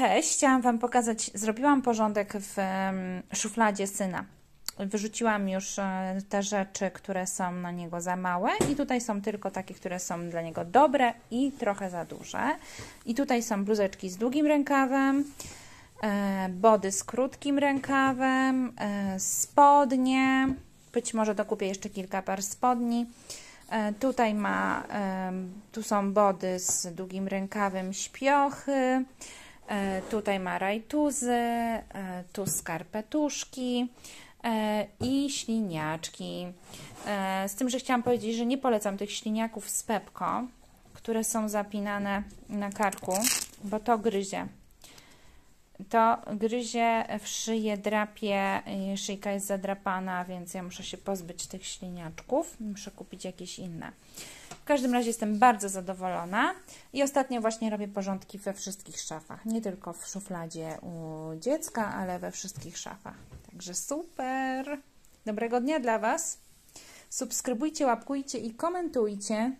Cześć, chciałam Wam pokazać, zrobiłam porządek w szufladzie syna. Wyrzuciłam już e, te rzeczy, które są na niego za małe i tutaj są tylko takie, które są dla niego dobre i trochę za duże. I tutaj są bluzeczki z długim rękawem, e, body z krótkim rękawem, e, spodnie, być może dokupię jeszcze kilka par spodni. Tutaj ma, tu są body z długim rękawem, śpiochy, tutaj ma rajtuzy, e, tu skarpetuszki e, i śliniaczki. E, Z tym, że chciałam powiedzieć, że nie polecam tych śliniaków z Pepko, które są zapinane na karku, bo to gryzie. To gryzie w szyję, drapie, szyjka jest zadrapana, więc ja muszę się pozbyć tych śliniaczków. Muszę kupić jakieś inne. W każdym razie jestem bardzo zadowolona i ostatnio właśnie robię porządki we wszystkich szafach. Nie tylko w szufladzie u dziecka, ale we wszystkich szafach. Także super! Dobrego dnia dla Was! Subskrybujcie, łapkujcie i komentujcie.